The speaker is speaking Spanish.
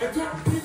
It's